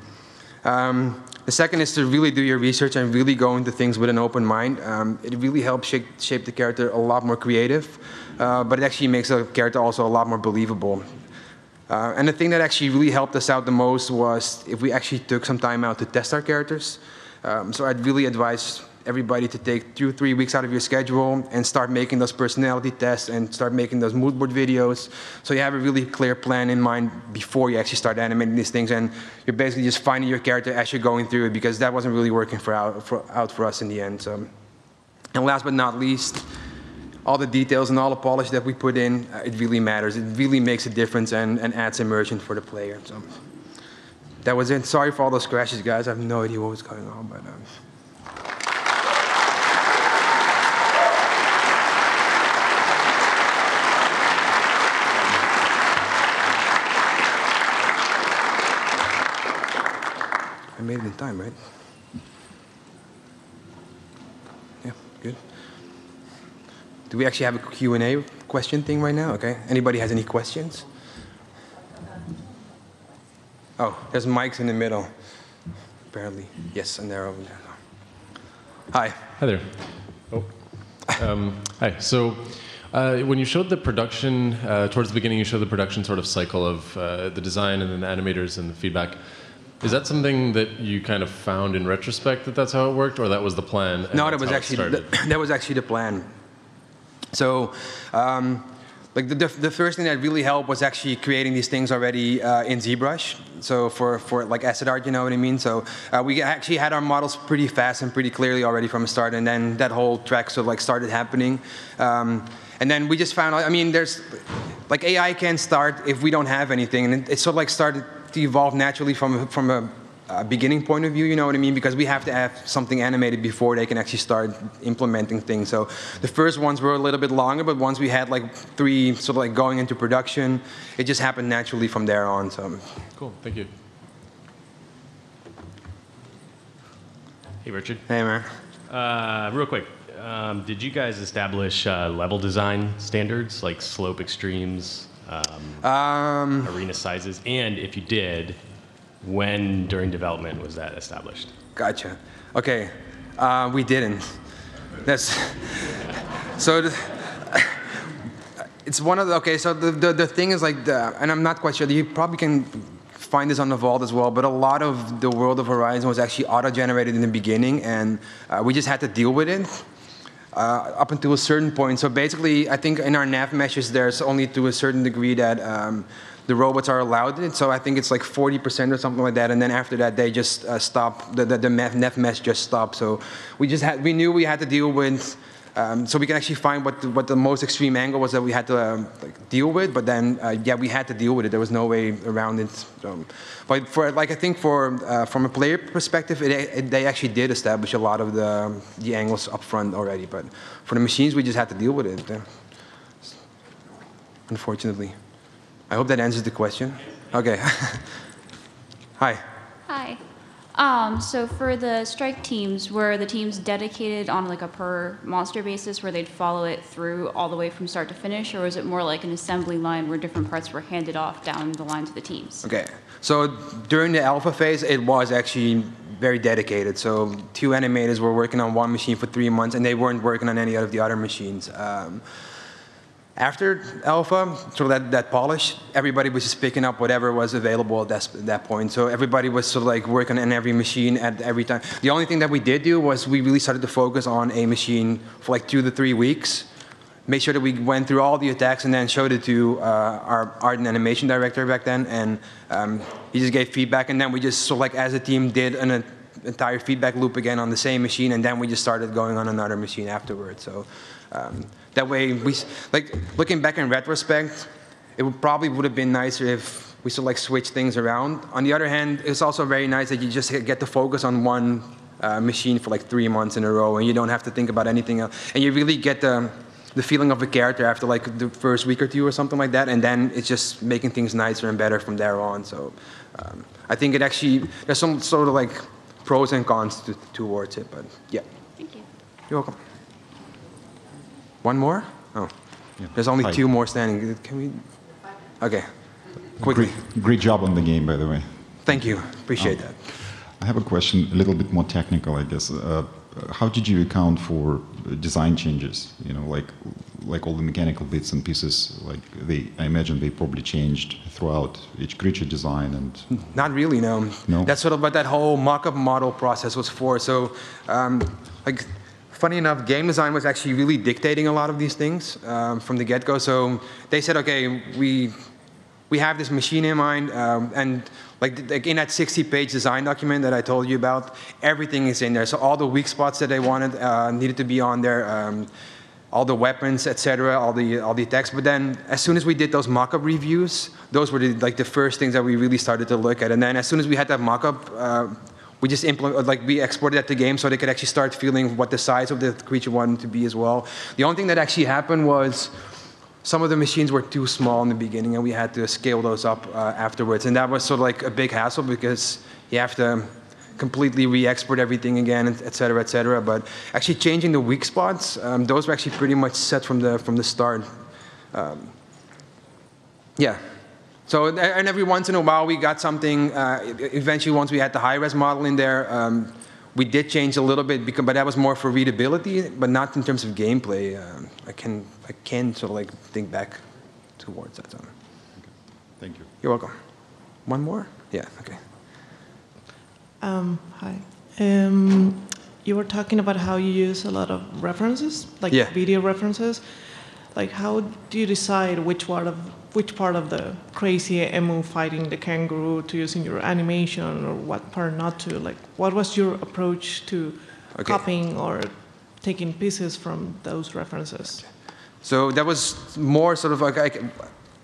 S1: Um, the second is to really do your research and really go into things with an open mind. Um, it really helps shape, shape, the character a lot more creative, uh, but it actually makes the character also a lot more believable. Uh, and the thing that actually really helped us out the most was if we actually took some time out to test our characters. Um, so I'd really advise everybody to take two, three weeks out of your schedule and start making those personality tests and start making those mood board videos. So you have a really clear plan in mind before you actually start animating these things. And you're basically just finding your character as you're going through it because that wasn't really working for out, for, out for us in the end. So. And last but not least, all the details and all the polish that we put in, uh, it really matters. It really makes a difference and, and adds immersion for the player. So that was it. Sorry for all those crashes, guys. I have no idea what was going on, but. Um, time, right? Yeah, good. Do we actually have a Q&A question thing right now? Okay. Anybody has any questions? Oh, there's mics in the middle. Apparently. Yes, and they're over there. Hi.
S2: Hi there. Oh. Um, hi. So uh, when you showed the production, uh, towards the beginning, you showed the production sort of cycle of uh, the design and then the animators and the feedback. Is that something that you kind of found in retrospect that that's how it worked, or that was the plan?
S1: No, that was actually the, (coughs) that was actually the plan. So, um, like the, the first thing that really helped was actually creating these things already uh, in ZBrush. So for, for like asset art, you know what I mean? So uh, we actually had our models pretty fast and pretty clearly already from the start, and then that whole track sort of like started happening. Um, and then we just found, I mean, there's, like AI can start if we don't have anything, and it, it sort of like started to evolve naturally from, from a uh, beginning point of view, you know what I mean? Because we have to have something animated before they can actually start implementing things. So the first ones were a little bit longer, but once we had like three sort of like going into production, it just happened naturally from there on. So
S2: cool, thank you.
S3: Hey, Richard.
S1: Hey, man.
S3: Uh, real quick, um, did you guys establish uh, level design standards like slope extremes, um, um, arena sizes? And if you did, when during development was that established?
S1: Gotcha. Okay, uh, we didn't. That's so. The, it's one of the okay. So the, the the thing is like the, and I'm not quite sure. You probably can find this on the vault as well. But a lot of the world of Horizon was actually auto-generated in the beginning, and uh, we just had to deal with it. Uh, up until a certain point. So basically, I think in our nav meshes, there's only to a certain degree that um, the robots are allowed it. So I think it's like 40% or something like that. And then after that, they just uh, stop. The, the, the nav mesh just stopped. So we just had, we knew we had to deal with. Um, so we can actually find what the, what the most extreme angle was that we had to um, like deal with, but then uh, yeah, we had to deal with it. There was no way around it. Um, but for like I think for uh, from a player perspective, it, it, they actually did establish a lot of the the angles up front already. But for the machines, we just had to deal with it. Unfortunately. I hope that answers the question. Okay. (laughs) Hi.
S4: Hi. Um, so for the strike teams, were the teams dedicated on like a per monster basis where they'd follow it through all the way from start to finish, or was it more like an assembly line where different parts were handed off down the line to the teams?
S1: Okay. So during the alpha phase, it was actually very dedicated. So two animators were working on one machine for three months, and they weren't working on any of the other machines. Um, after alpha, so that, that polish, everybody was just picking up whatever was available at that, that point. So everybody was sort of like working on every machine at every time. The only thing that we did do was we really started to focus on a machine for like two to three weeks. Make sure that we went through all the attacks and then showed it to uh, our art and animation director back then. And um, he just gave feedback. And then we just, sort of like as a team, did an entire feedback loop again on the same machine. And then we just started going on another machine afterwards. So. Um, that way, we like looking back in retrospect, it would probably would have been nicer if we sort of like switch things around. On the other hand, it's also very nice that you just get to focus on one uh, machine for like three months in a row, and you don't have to think about anything else, and you really get the the feeling of a character after like the first week or two or something like that, and then it's just making things nicer and better from there on. So um, I think it actually there's some sort of like pros and cons to, towards it, but yeah.
S4: Thank you.
S1: You're welcome. One more? Oh, yeah. there's only Hi. two more standing. Can we? Okay, quickly.
S5: Great, great, job on the game, by the way.
S1: Thank you. Appreciate um, that.
S5: I have a question, a little bit more technical, I guess. Uh, how did you account for design changes? You know, like like all the mechanical bits and pieces. Like they, I imagine they probably changed throughout each creature design and.
S1: Not really, no.
S5: No.
S1: That's sort of what that whole mock-up model process was for. So, um, like funny enough, game design was actually really dictating a lot of these things um, from the get-go. So they said, okay, we we have this machine in mind, um, and like, like, in that 60-page design document that I told you about, everything is in there. So all the weak spots that they wanted uh, needed to be on there. Um, all the weapons, etc., all the all the text. But then, as soon as we did those mock-up reviews, those were the, like the first things that we really started to look at. And then, as soon as we had that mock-up uh, we just implement, like we exported that to game so they could actually start feeling what the size of the creature wanted to be as well. The only thing that actually happened was some of the machines were too small in the beginning and we had to scale those up uh, afterwards. And that was sort of like a big hassle because you have to completely re-export everything again, et cetera, et cetera. But actually changing the weak spots, um, those were actually pretty much set from the from the start. Um, yeah. So and- and every once in a while we got something. Uh, eventually, once we had the high-res model in there, um, we did change a little bit, because, but that was more for readability, but not in terms of gameplay. Um, I can I can sort of like think back towards that. So.
S5: Thank you.
S1: You're welcome. One more? Yeah. Okay.
S6: Um, hi. Um, you were talking about how you use a lot of references, like
S1: Yeah.
S6: video references. Like, how do you decide which one of which part of the crazy emu fighting the kangaroo to use in your animation, or what part not to? Like, what was your approach to
S1: Okay.
S6: copying or taking pieces from those references?
S1: So that was more sort of like, like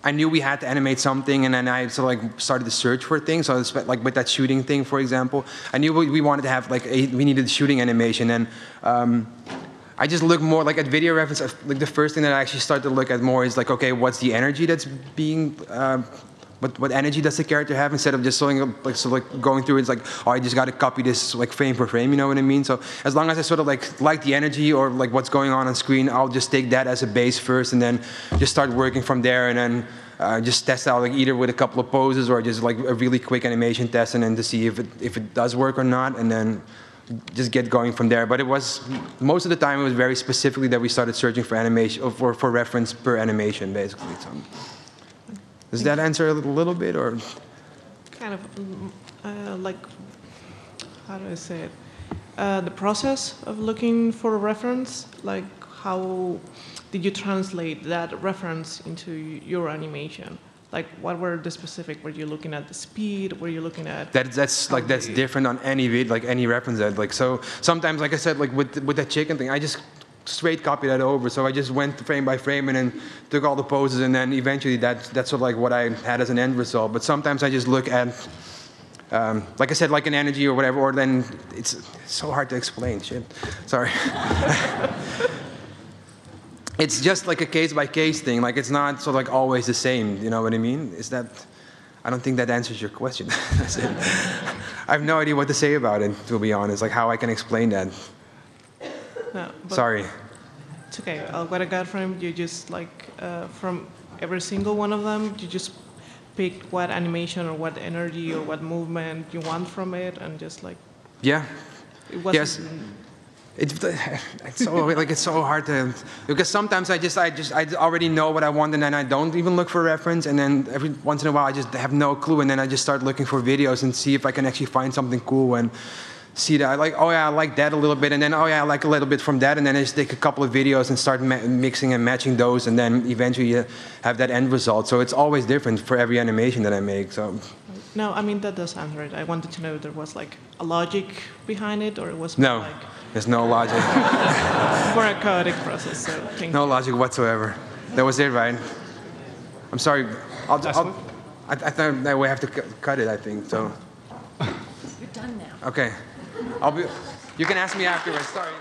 S1: I knew we had to animate something, and then I sort of like started to search for things. So I spent, like with that shooting thing, for example, I knew we, we wanted to have like a, we needed shooting animation, and um, I just look more like at video reference. Like the first thing that I actually start to look at more is like, okay, what's the energy that's being uh, what, what energy does the character have instead of just of like so like going through it's like oh I just got to copy this like frame for frame you know what I mean so as long as I sort of like like the energy or like what's going on on screen I'll just take that as a base first and then just start working from there and then uh, just test out like either with a couple of poses or just like a really quick animation test and then to see if it if it does work or not and then just get going from there but it was most of the time it was very specifically that we started searching for animation or for, for reference per animation basically so does that answer a little, little bit or
S6: kind of mm, uh, like how do I say it? Uh, the process of looking for a reference, like how did you translate that reference into your animation? Like what were the specific? Were you looking at the speed? Were you looking at
S1: that that's like that's different on any vid like any reference that like so sometimes like I said like with with that chicken thing I just straight copied that over so I just went frame by frame and then took all the poses and then eventually that that's sort of like what I had as an end result but sometimes I just look at um, like I said like an energy or whatever or then it's, it's so hard to explain shit sorry (laughs) it's just like a case by case thing like it's not sort of like always the same you know what I mean is that I don't think that answers your question. (laughs) I have no idea what to say about it, to be honest, like how I can explain that.
S6: no,
S1: Sorry.
S6: It's okay. Uh, what I got from you just like uh, from every single one of them, you just pick what animation or what energy or what movement you want from it, and just like
S1: Yeah.
S6: it wasn't.
S1: Yes. It's, (laughs) it's so like it's so hard to because sometimes I just I just I already know what I want and then I don't even look for reference and then every once in a while I just have no clue and then I just start looking for videos and see if I can actually find something cool and see that. I like oh yeah I like that a little bit and then oh yeah I like a little bit from that and then I just take a couple of videos and start ma- mixing and matching those and then eventually you have that end result. So it's always different for every animation that I make so.
S6: No, I mean that does answer it. I wanted to know if there was like a logic behind it, or it was more
S1: no.
S6: like
S1: there's no logic (laughs)
S6: more a chaotic process. So thank
S1: No
S6: you.
S1: logic whatsoever. That was it, right? I'm sorry. I'll, I'll. I, I thought that we have to cut it. I think so.
S7: You're done now.
S1: Okay. I'll be. You can ask me afterwards. Sorry.